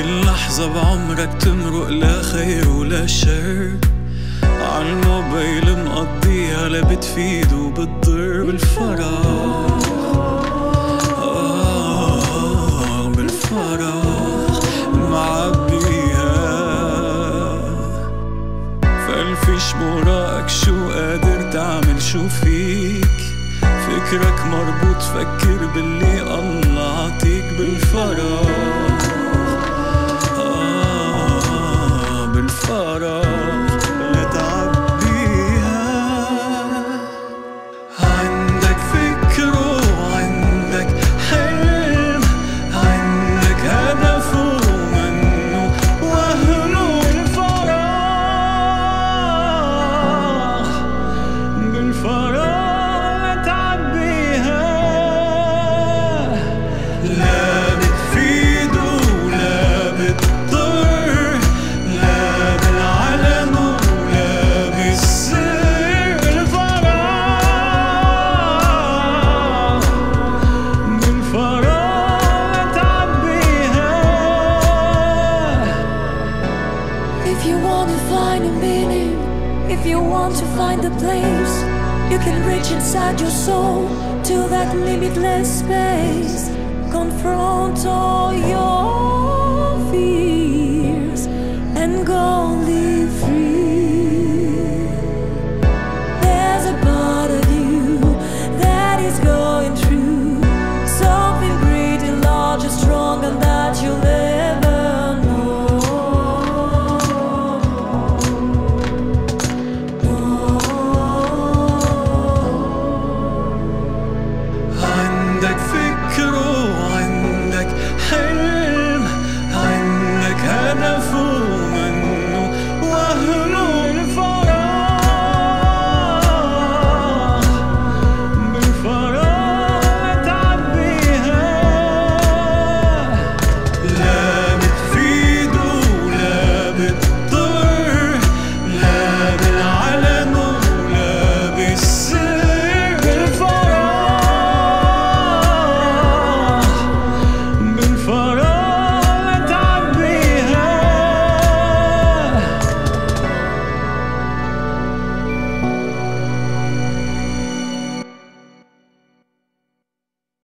كل لحظة بعمرك تمرق لا خير ولا شر. عالموبايل مقضيها لا بتفيد وبتضر بالفراغ. آه بالفراغ معبيها. شو قادر تعمل شو فيك. فكرك مربوط فكر باللي الله عطيك بالفراغ. Inside your soul to that limitless space confront all your fears and go live free. There's a part of you that is going through something that you'll never know. Oh.